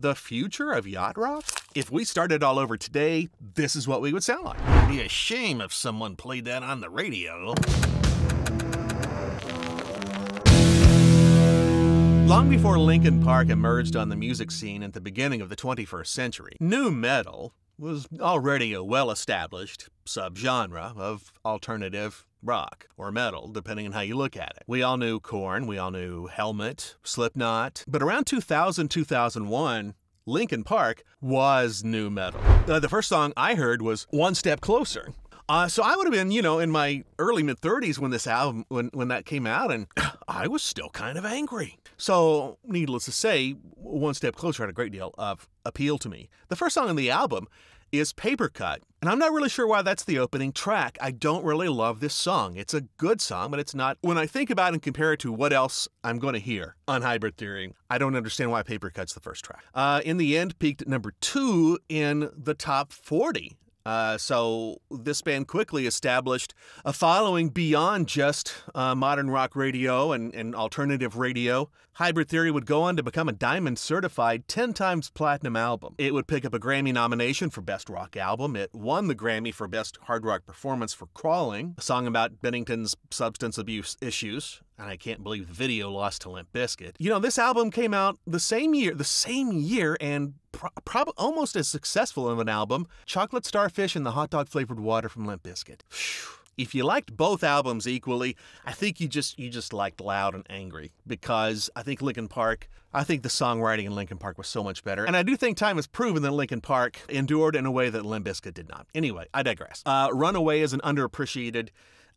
The future of yacht rock? If we started all over today, this is what we would sound like. It'd be a shame if someone played that on the radio. Long before Linkin Park emerged on the music scene at the beginning of the 21st century, nu metal was already a well established subgenre of alternative rock or metal, depending on how you look at it. We all knew Korn, we all knew Helmet, Slipknot, but around 2000 2001, Linkin Park was nu metal. Uh, the first song I heard was One Step Closer. Uh, so I would have been, you know, in my early mid 30s when this album, when, when that came out, and I was still kind of angry. So, needless to say, One Step Closer had a great deal of appeal to me. The first song on the album is Paper Cut. And I'm not really sure why that's the opening track. I don't really love this song. It's a good song, but it's not. When I think about and compare it to what else I'm going to hear on Hybrid Theory, I don't understand why Paper Cut's the first track. Uh, in the end, peaked at number two in the top 40 uh, so this band quickly established a following beyond just uh, modern rock radio and, and alternative radio. Hybrid Theory would go on to become a diamond certified 10 times platinum album. It would pick up a Grammy nomination for Best Rock Album. It won the Grammy for Best Hard Rock Performance for Crawling, a song about Bennington's substance abuse issues. And I can't believe the video lost to Limp Bizkit. You know, this album came out the same year, the same year, and pro- probably almost as successful of an album, Chocolate Starfish and the Hot Dog Flavored Water from Limp Bizkit. If you liked both albums equally, I think you just you just liked Loud and Angry because I think Linkin Park, I think the songwriting in Linkin Park was so much better, and I do think time has proven that Linkin Park endured in a way that Limp Bizkit did not. Anyway, I digress. Uh, Runaway is an underappreciated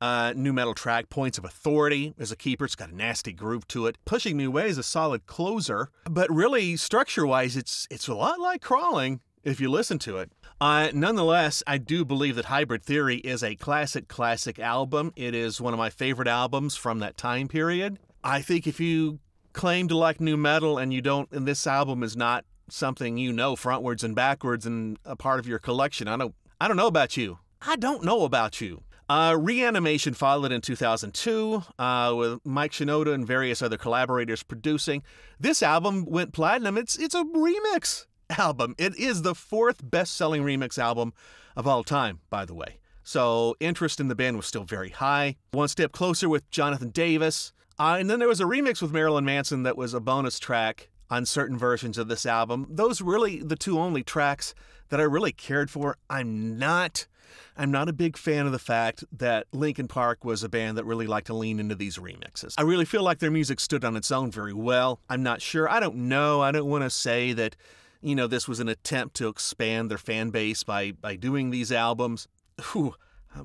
uh, nu metal track, Points of Authority, is a keeper. It's got a nasty groove to it. Pushing Me Away is a solid closer, but really, structure wise, it's, it's a lot like Crawling if you listen to it. Uh, nonetheless, I do believe that Hybrid Theory is a classic, classic album. It is one of my favorite albums from that time period. I think if you claim to like nu metal and you don't, and this album is not something you know frontwards and backwards and a part of your collection, I don't, I don't know about you. I don't know about you. Uh, Reanimation followed in 2002 uh, with Mike Shinoda and various other collaborators producing. This album went platinum. It's it's a remix album. It is the fourth best-selling remix album of all time, by the way. So interest in the band was still very high. One Step Closer with Jonathan Davis. Uh, and then there was a remix with Marilyn Manson that was a bonus track on certain versions of this album. Those really the two only tracks that I really cared for. I'm not I'm not a big fan of the fact that Linkin Park was a band that really liked to lean into these remixes. I really feel like their music stood on its own very well. I'm not sure. I don't know. I don't want to say that you know this was an attempt to expand their fan base by by doing these albums. Whew,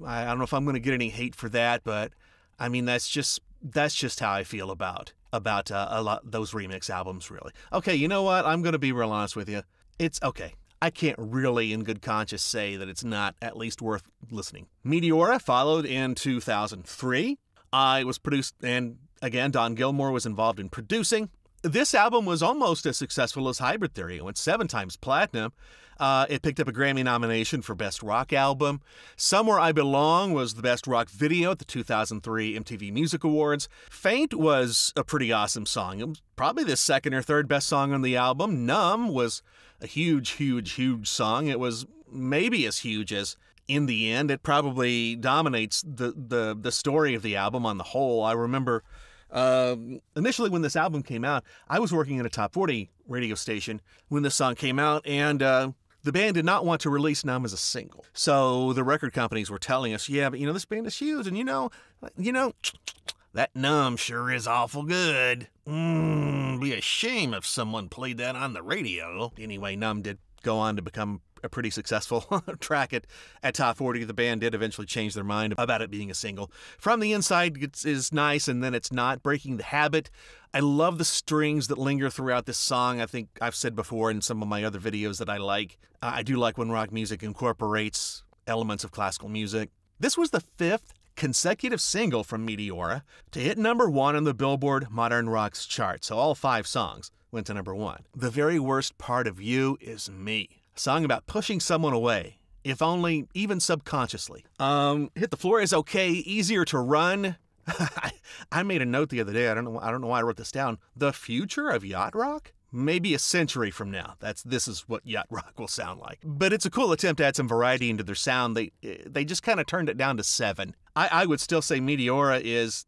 I don't know if I'm going to get any hate for that, but I mean that's just that's just how I feel about about uh, a lot those remix albums. Really. Okay, you know what? I'm going to be real honest with you. It's okay. I can't really, in good conscience, say that it's not at least worth listening. Meteora followed in 2003. Uh, it was produced, and again, Don Gilmore was involved in producing. This album was almost as successful as Hybrid Theory. It went seven times platinum. Uh, it picked up a Grammy nomination for Best Rock Album. Somewhere I Belong was the Best Rock Video at the 2003 MTV Music Awards. Faint was a pretty awesome song. It was probably the second or third best song on the album. Numb was a huge, huge, huge song. It was maybe as huge as in the end. It probably dominates the the the story of the album on the whole. I remember uh, initially when this album came out, I was working at a top 40 radio station when this song came out, and uh, the band did not want to release Numb as a single. So the record companies were telling us, yeah, but you know, this band is huge, and you know, you know, that Numb sure is awful good. Mmm, be a shame if someone played that on the radio. Anyway, Numb did go on to become a pretty successful track at, at top 40. The band did eventually change their mind about it being a single. From the Inside is nice, and then it's not. Breaking the Habit. I love the strings that linger throughout this song. I think I've said before in some of my other videos that I like. Uh, I do like when rock music incorporates elements of classical music. This was the fifth consecutive single from Meteora to hit number one on the Billboard Modern Rocks chart. So all five songs went to number one. The very worst part of you is me. Song about pushing someone away, if only even subconsciously. Um, hit the floor is okay, easier to run. I made a note the other day. I don't know. I don't know why I wrote this down. The future of yacht rock. maybe a century from now. That's this is what yacht rock will sound like. But it's a cool attempt to add some variety into their sound. They they just kind of turned it down to seven. I, I would still say Meteora is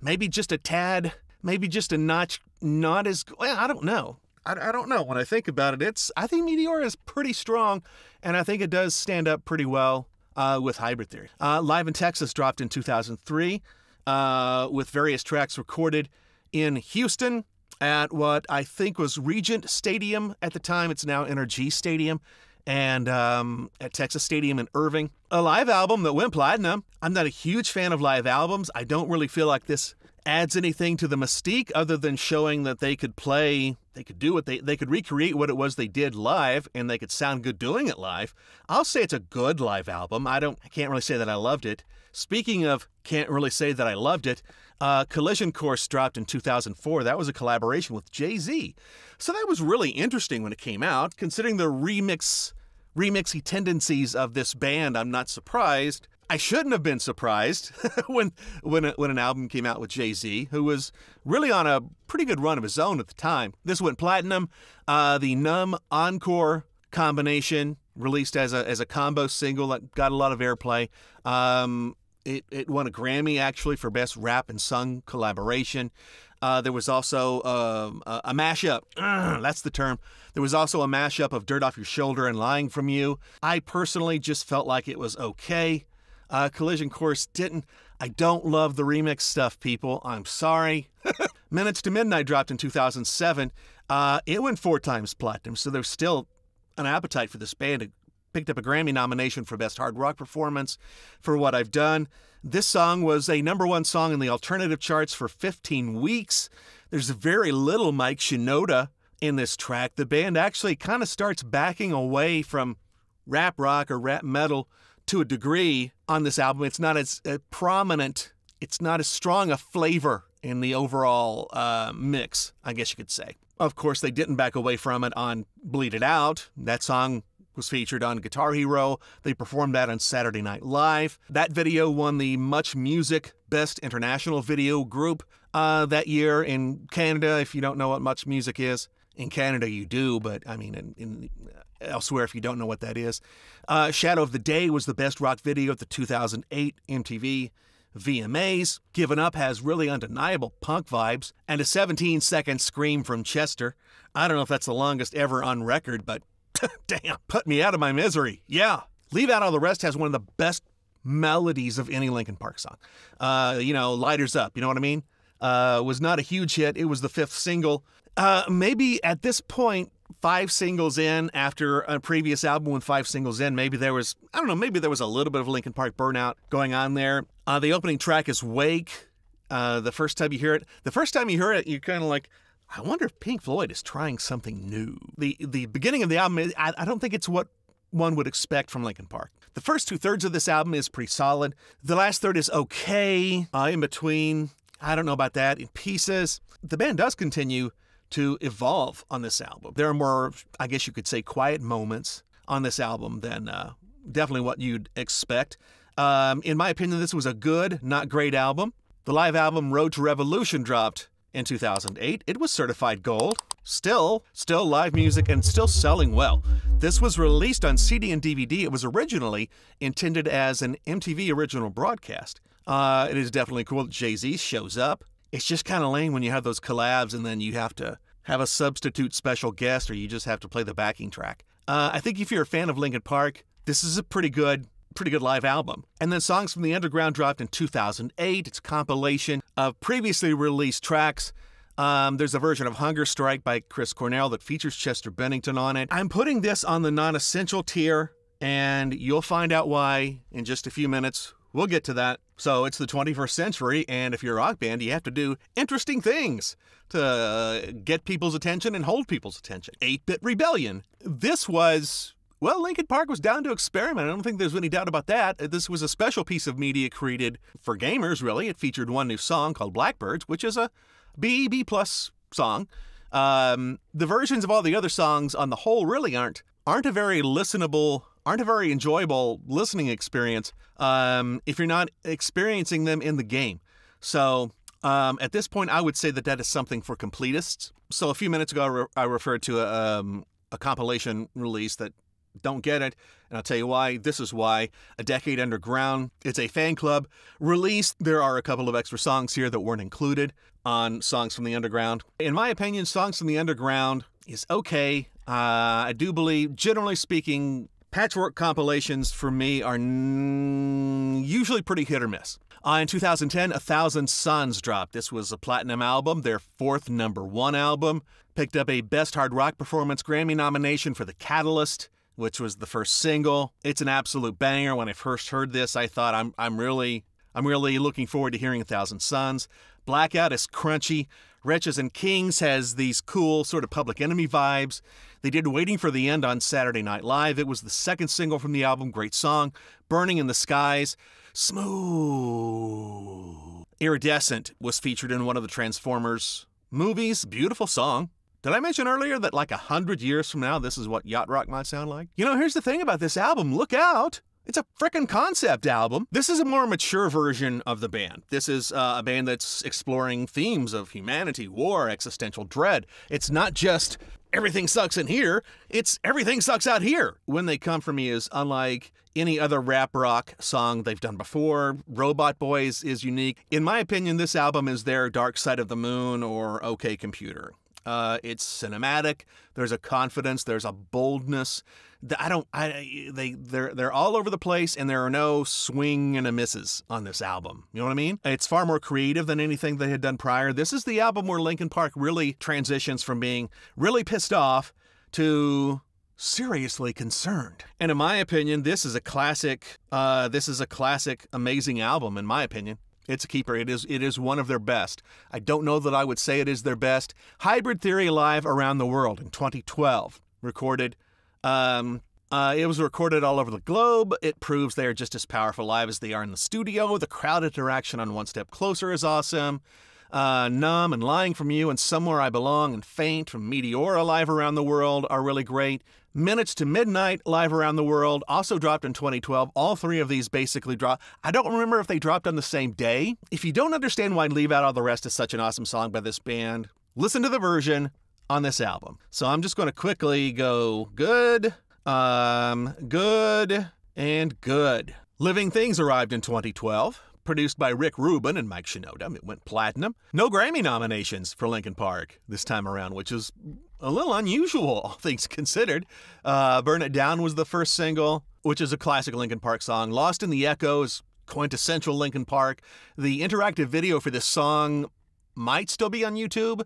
maybe just a tad, maybe just a notch, not as well. I don't know. I, I don't know. When I think about it, it's I think Meteor is pretty strong, and I think it does stand up pretty well uh, with Hybrid Theory. Uh, Live in Texas dropped in 2003 uh, with various tracks recorded in Houston at what I think was Reliant Stadium at the time. It's now NRG Stadium. And um, at Texas Stadium in Irving. A live album that went platinum. I'm not a huge fan of live albums. I don't really feel like this adds anything to the mystique other than showing that they could play, they could do what they they could recreate what it was they did live and they could sound good doing it live. I'll say it's a good live album. I don't I can't really say that I loved it. Speaking of can't really say that I loved it, uh, Collision Course dropped in 2004. That was a collaboration with Jay-Z. So that was really interesting when it came out, considering the remix remixy tendencies of this band. I'm not surprised. I shouldn't have been surprised when when a, when an album came out with Jay Z, who was really on a pretty good run of his own at the time. This went platinum. Uh, the Numb Encore combination released as a as a combo single that got a lot of airplay. Um, it it won a Grammy actually for best rap and sung collaboration. Uh, there was also um, a, a mashup. that's the term. There was also a mashup of Dirt Off Your Shoulder and Lying From You. I personally just felt like it was okay. Uh, Collision Course didn't. I don't love the remix stuff, people. I'm sorry. Minutes to Midnight dropped in 2007. Uh, it went four times platinum, so there's still an appetite for this band. It picked up a Grammy nomination for Best Hard Rock Performance for What I've Done. This song was a number one song in the alternative charts for 15 weeks. There's very little Mike Shinoda in this track. The band actually kind of starts backing away from rap rock or rap metal to a degree on this album. It's not as uh, prominent, it's not as strong a flavor in the overall uh, mix, I guess you could say. Of course, they didn't back away from it on Bleed It Out. That song was featured on Guitar Hero. They performed that on Saturday Night Live. That video won the Much Music Best International Video Group uh, that year in Canada. If you don't know what Much Music is, in Canada you do, but I mean, in, in elsewhere if you don't know what that is. Uh, Shadow of the Day was the best rock video at the 2008 MTV VMAs. Given Up has really undeniable punk vibes and a 17 second scream from Chester. I don't know if that's the longest ever on record, but damn, put me out of my misery. Yeah. Leave Out All the Rest has one of the best melodies of any Linkin Park song. Uh, you know, Lighters Up, you know what I mean? Uh, was not a huge hit. It was the fifth single. Uh, maybe at this point, five singles in after a previous album with five singles in, maybe there was, I don't know, maybe there was a little bit of Linkin Park burnout going on there. Uh, the opening track is Wake. Uh, the first time you hear it, the first time you hear it, you're kind of like, I wonder if Pink Floyd is trying something new. The the beginning of the album, I, I don't think it's what one would expect from Linkin Park. The first two thirds of this album is pretty solid. The last third is okay. Uh, in between, I don't know about that. In pieces, the band does continue to evolve on this album. There are more, I guess you could say, quiet moments on this album than uh, definitely what you'd expect. Um, in my opinion, this was a good, not great album. The live album Road to Revolution dropped in 2008. It was certified gold. Still, still live music and still selling well. This was released on CD and DVD. It was originally intended as an MTV original broadcast. Uh, it is definitely cool that Jay Z shows up. It's just kind of lame when you have those collabs and then you have to have a substitute special guest or you just have to play the backing track. Uh, I think if you're a fan of Linkin Park, this is a pretty good pretty good live album. And then Songs from the Underground dropped in 2008. It's a compilation of previously released tracks. Um, there's a version of Hunger Strike by Chris Cornell that features Chester Bennington on it. I'm putting this on the non essential tier, and you'll find out why in just a few minutes. We'll get to that. So it's the 21st century, and if you're a rock band, you have to do interesting things to uh, get people's attention and hold people's attention. 8 Bit Rebellion. This was. Well, Linkin Park was down to experiment. I don't think there's any doubt about that. This was a special piece of media created for gamers, really. It featured one new song called Blackbirds, which is a B, B plus song. Um, the versions of all the other songs on the whole really aren't aren't a very listenable aren't a very enjoyable listening experience um, if you're not experiencing them in the game. So um, at this point, I would say that that is something for completists. So a few minutes ago, I, re- I referred to a, um, a compilation release that don't get it, and I'll tell you why. This is why. A Decade Underground. It's a fan club release. There are a couple of extra songs here that weren't included on Songs from the Underground. In my opinion, Songs from the Underground is okay. Uh, I do believe, generally speaking, patchwork compilations for me are n- usually pretty hit or miss. Uh, in 2010, A Thousand Suns dropped. This was a platinum album, their fourth number one album. Picked up a Best Hard Rock Performance Grammy nomination for The Catalyst which was the first single. It's an absolute banger. When I first heard this, I thought I'm I'm really I'm really looking forward to hearing A Thousand Suns. Blackout is crunchy. Wretches and Kings has these cool sort of public enemy vibes. They did Waiting for the End on Saturday Night Live. It was the second single from the album. Great song. Burning in the Skies. Smooth. Iridescent was featured in one of the Transformers movies. Beautiful song. Did I mention earlier that like a hundred years from now, this is what yacht rock might sound like? You know, here's the thing about this album. Look out! It's a frickin' concept album. This is a more mature version of the band. This is uh, a band that's exploring themes of humanity, war, existential dread. It's not just everything sucks in here, it's everything sucks out here. When They Come For Me is unlike any other rap rock song they've done before. Robot Boys is unique. In my opinion, this album is their Dark Side of the Moon or OK Computer. Uh, it's cinematic. There's a confidence. There's a boldness. I don't. I they they're they're all over the place, and there are no swing and a misses on this album. You know what I mean? It's far more creative than anything they had done prior. This is the album where Linkin Park really transitions from being really pissed off to seriously concerned. And in my opinion, this is a classic. Uh, this is a classic, amazing album. In my opinion. It's a keeper. It is it is one of their best. I don't know that I would say it is their best. Hybrid Theory Live around the world in 2012 recorded. Um, uh, it was recorded all over the globe. It proves they are just as powerful live as they are in the studio. The crowd interaction on One Step Closer is awesome. Uh, Numb and Lying from You and Somewhere I Belong and Faint from Meteora live around the world are really great. Minutes to Midnight live around the world also dropped in 2012. All three of these basically dropped. I don't remember if they dropped on the same day. If you don't understand why Leave Out All the Rest is such an awesome song by this band, listen to the version on this album. So I'm just going to quickly go good, um, good, and good. Living Things arrived in 2012 produced by Rick Rubin and Mike Shinoda. It went platinum. No Grammy nominations for Linkin Park this time around, which is a little unusual, all things considered. Uh, Burn It Down was the first single, which is a classic Linkin Park song. Lost in the Echoes, quintessential Linkin Park. The interactive video for this song might still be on YouTube.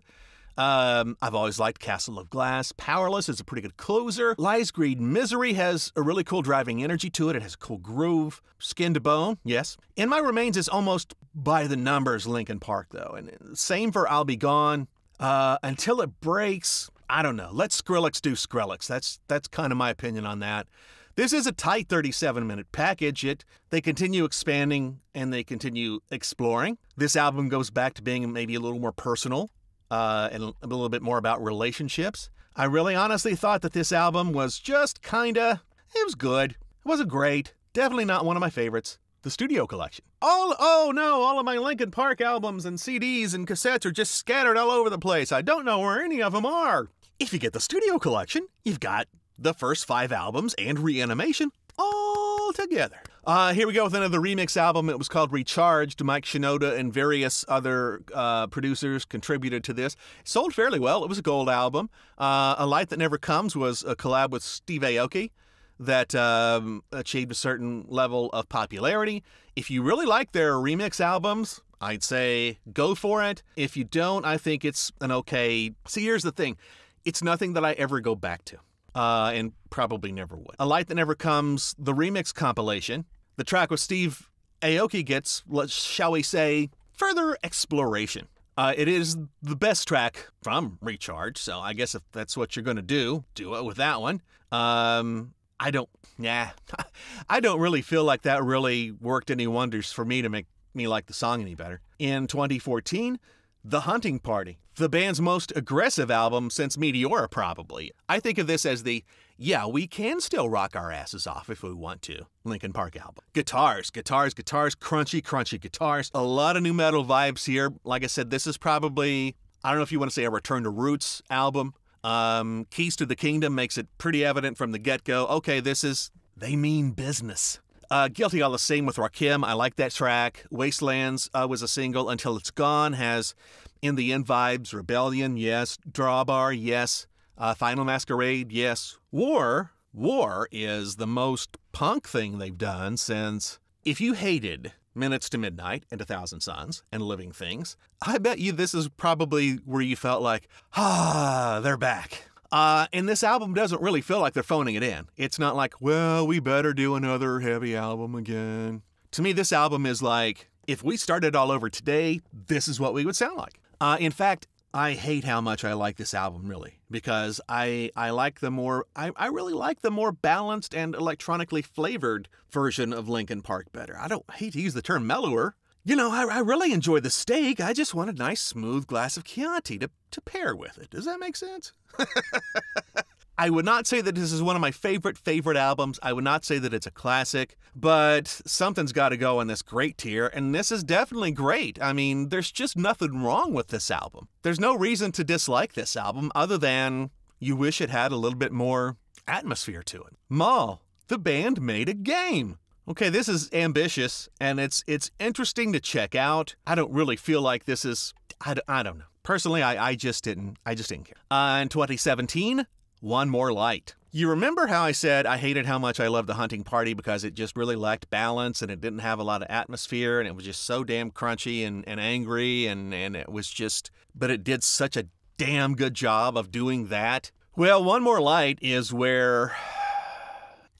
Um, I've always liked Castle of Glass. Powerless is a pretty good closer. Lies, Greed, Misery has a really cool driving energy to it. It has a cool groove. Skin to Bone, yes. In My Remains is almost by the numbers Linkin Park, though. And same for I'll Be Gone. Uh, until it breaks, I don't know. Let Skrillex do Skrillex. That's that's kind of my opinion on that. This is a tight 37 minute package. It they continue expanding and they continue exploring. This album goes back to being maybe a little more personal uh, and a little bit more about relationships. I really honestly thought that this album was just kinda, it was good. It wasn't great. Definitely not one of my favorites. The studio collection. All, oh no, all of my Linkin Park albums and CDs and cassettes are just scattered all over the place. I don't know where any of them are. If you get the studio collection, you've got the first five albums and Reanimation all together. Uh, here we go with another remix album. It was called Recharged. Mike Shinoda and various other uh, producers contributed to this. It sold fairly well. It was a gold album. Uh, a Light That Never Comes was a collab with Steve Aoki that um, achieved a certain level of popularity. If you really like their remix albums, I'd say go for it. If you don't, I think it's an okay. See, here's the thing it's nothing that I ever go back to uh, and probably never would. A Light That Never Comes, the remix compilation. The track with Steve Aoki gets, let's, shall we say, further exploration. Uh, it is the best track from Recharge, so I guess if that's what you're going to do, do it with that one. Um, I don't, yeah, I don't really feel like that really worked any wonders for me to make me like the song any better. In 2014, The Hunting Party the band's most aggressive album since Meteora, probably. I think of this as the, yeah, we can still rock our asses off if we want to, Linkin Park album. Guitars, guitars, guitars, crunchy, crunchy guitars. A lot of nu metal vibes here. Like I said, this is probably I don't know if you want to say a return to roots album. Um, Keys to the Kingdom makes it pretty evident from the get go. Okay, this is they mean business. Uh, Guilty All the Same with Rakim. I like that track. Wastelands uh, was a single. Until It's Gone has In the End vibes. Rebellion, yes. Drawbar, yes. Uh, Final Masquerade, yes. War, War is the most punk thing they've done since. If you hated Minutes to Midnight and A Thousand Suns and Living Things, I bet you this is probably where you felt like, ah, they're back. Uh, and this album doesn't really feel like they're phoning it in. It's not like, well, we better do another heavy album again. To me, this album is like, if we started all over today, this is what we would sound like. Uh, in fact, I hate how much I like this album, really, because I I like the more I, I really like the more balanced and electronically flavored version of Linkin Park better. I don't hate to use the term mellower. You know, I, I really enjoy the steak. I just want a nice smooth glass of Chianti to, to pair with it. Does that make sense? I would not say that this is one of my favorite, favorite albums. I would not say that it's a classic, but something's got to go in this great tier, and this is definitely great. I mean, there's just nothing wrong with this album. There's no reason to dislike this album other than you wish it had a little bit more atmosphere to it. Mal, the band made a game. Okay, this is ambitious and it's it's interesting to check out. I don't really feel like this is I, I don't know. Personally, I, I just didn't I just didn't care. Uh, in 2017, one More Light. You remember how I said I hated how much I loved the hunting party because it just really lacked balance and it didn't have a lot of atmosphere and it was just so damn crunchy and, and angry and, and it was just, but it did such a damn good job of doing that. Well, One More Light is where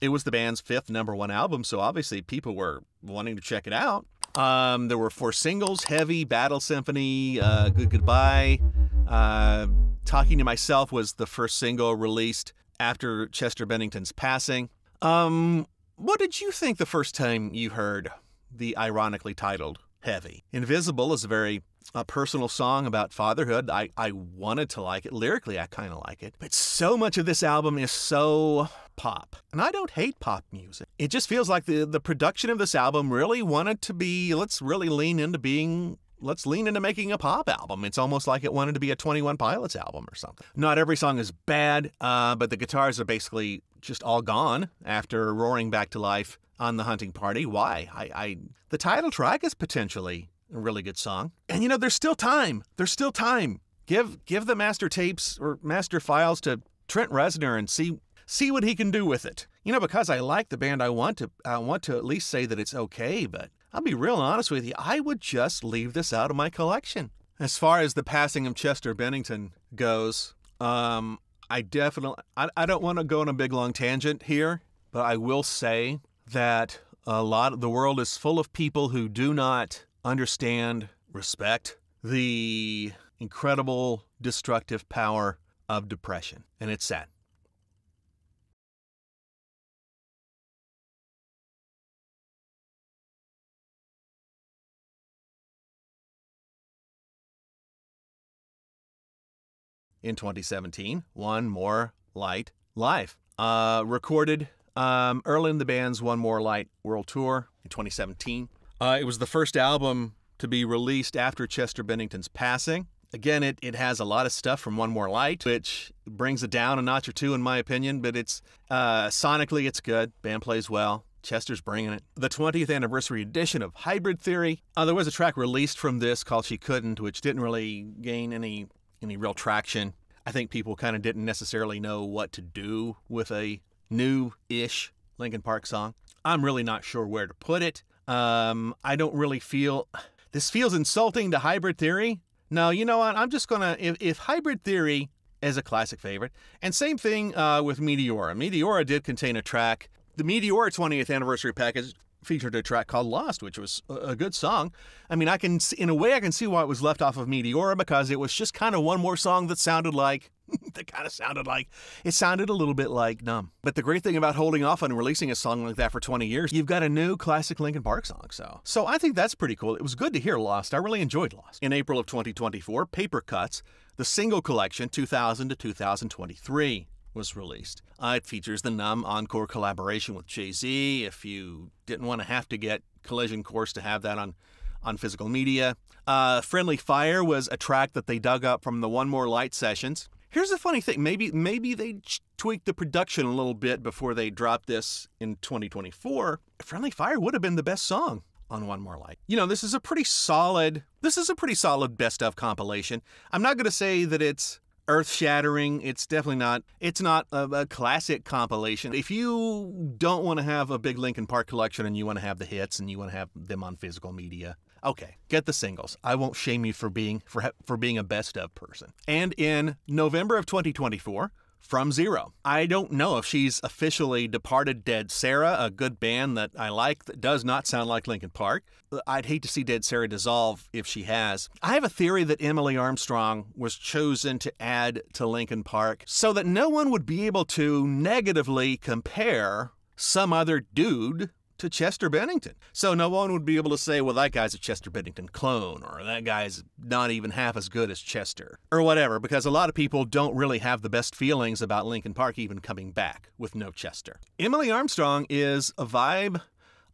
it was the band's fifth number one album, so obviously people were wanting to check it out. Um, there were four singles Heavy, Battle Symphony, uh, Good Goodbye. Uh, Talking to Myself was the first single released after Chester Bennington's passing. Um, what did you think the first time you heard the ironically titled Heavy? Invisible is a very a personal song about fatherhood. I, I wanted to like it. Lyrically, I kind of like it. But so much of this album is so pop. And I don't hate pop music. It just feels like the, the production of this album really wanted to be, let's really lean into being let's lean into making a pop album. It's almost like it wanted to be a 21 Pilots album or something. Not every song is bad, uh, but the guitars are basically just all gone after roaring back to life on the hunting party. Why? I, I the title track is potentially a really good song. And you know, there's still time. There's still time. Give give the master tapes or master files to Trent Reznor and see see what he can do with it. You know, because I like the band, I want to I want to at least say that it's okay, but I'll be real honest with you, I would just leave this out of my collection. As far as the passing of Chester Bennington goes, um, I definitely, I, I don't want to go on a big long tangent here, but I will say that a lot of the world is full of people who do not understand, respect the incredible destructive power of depression. And it's sad. in 2017. One More Light Live. Uh, recorded um, early in the band's One More Light World Tour in 2017. Uh, it was the first album to be released after Chester Bennington's passing. Again, it, it has a lot of stuff from One More Light, which brings it down a notch or two, in my opinion, but it's uh, sonically, it's good. Band plays well. Chester's bringing it. The 20th anniversary edition of Hybrid Theory. Uh, there was a track released from this called She Couldn't, which didn't really gain any any real traction. I think people kind of didn't necessarily know what to do with a new ish Linkin Park song. I'm really not sure where to put it. Um, I don't really feel this feels insulting to Hybrid Theory. No, you know what? I'm just gonna if, if Hybrid Theory is a classic favorite, and same thing uh, with Meteora. Meteora did contain a track. The Meteora 20th anniversary package featured a track called Lost, which was a good song. I mean, I can, in a way, I can see why it was left off of Meteora because it was just kind of one more song that sounded like, that kind of sounded like, it sounded a little bit like Numb. But the great thing about holding off on releasing a song like that for 20 years, you've got a new classic Linkin Park song. So, so I think that's pretty cool. It was good to hear Lost. I really enjoyed Lost. In April of 2024, Paper Cuts, the single collection 2000 to 2023 was released. Uh, it features the Numb Encore collaboration with Jay Z. If you didn't want to have to get Collision Course to have that on on physical media. Uh, Friendly Fire was a track that they dug up from the One More Light sessions. Here's the funny thing: maybe maybe they tweaked the production a little bit before they dropped this in 2024. Friendly Fire would have been the best song on One More Light. You know, this is a pretty solid. This is a pretty solid best of compilation. I'm not going to say that it's earth shattering. It's definitely not. It's not a, a, classic compilation. If you don't want to have a big Linkin Park collection and you want to have the hits and you want to have them on physical media, okay, get the singles. I won't shame you for being for for being a best of person. And in November of 2024, from Zero. I don't know if she's officially departed Dead Sara, a good band that I like that does not sound like Linkin Park. I'd hate to see Dead Sara dissolve if she has. I have a theory that Emily Armstrong was chosen to add to Linkin Park so that no one would be able to negatively compare some other dude to Chester Bennington. So no one would be able to say, well, that guy's a Chester Bennington clone, or that guy's not even half as good as Chester, or whatever, because a lot of people don't really have the best feelings about Linkin Park even coming back with no Chester. Emily Armstrong is a vibe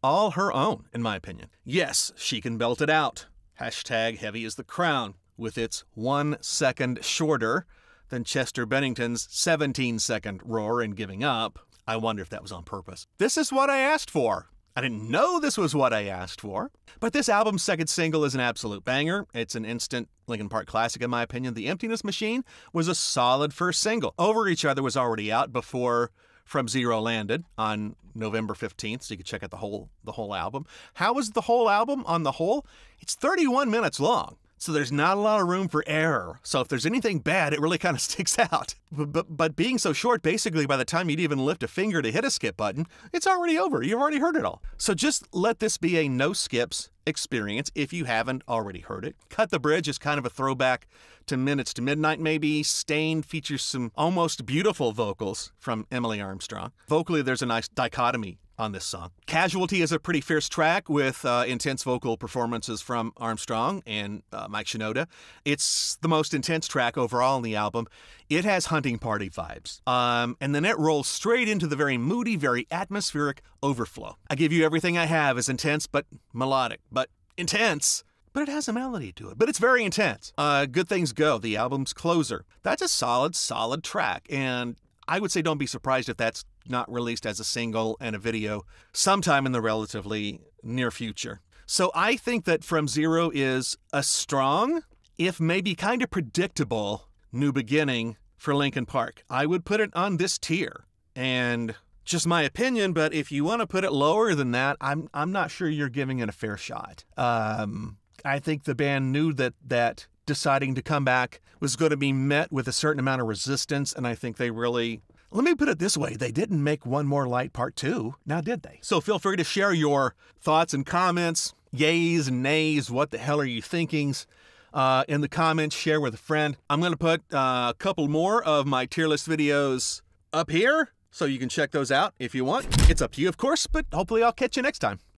all her own, in my opinion. Yes, she can belt it out. Hashtag heavy is the crown, with its one second shorter than Chester Bennington's 17 second roar in giving up. I wonder if that was on purpose. This is what I asked for. I didn't know this was what I asked for. But this album's second single is an absolute banger. It's an instant Linkin Park classic, in my opinion. The Emptiness Machine was a solid first single. Over Each Other was already out before From Zero landed on November 15th, so you can check out the whole the whole album. How was the whole album on the whole? It's 31 minutes long. So there's not a lot of room for error. So if there's anything bad, it really kind of sticks out. But, but, but being so short, basically, by the time you'd even lift a finger to hit a skip button, it's already over. You've already heard it all. So just let this be a no skips experience if you haven't already heard it. Cut the Bridge is kind of a throwback to Minutes to Midnight, maybe. Stain features some almost beautiful vocals from Emily Armstrong. Vocally, there's a nice dichotomy on this song. Casualty is a pretty fierce track with uh, intense vocal performances from Armstrong and uh, Mike Shinoda. It's the most intense track overall on the album. It has hunting party vibes. Um, and then it rolls straight into the very moody, very atmospheric overflow. I give you everything I have is intense but melodic, but intense but it has a melody to it. But it's very intense. Uh, Good Things Go, the album's closer. That's a solid, solid track. And I would say don't be surprised if that's not released as a single and a video sometime in the relatively near future. So I think that From Zero is a strong, if maybe kind of predictable, new beginning for Linkin Park. I would put it on this tier. And just my opinion, but if you want to put it lower than that, I'm I'm not sure you're giving it a fair shot. Um, I think the band knew that that deciding to come back was going to be met with a certain amount of resistance, and I think they really let me put it this way they didn't make One More Light Part 2, now did they? So feel free to share your thoughts and comments, yays and nays, what the hell are you thinkings? Uh, in the comments, share with a friend. I'm going to put uh, a couple more of my tier list videos up here so you can check those out if you want. It's up to you, of course, but hopefully I'll catch you next time.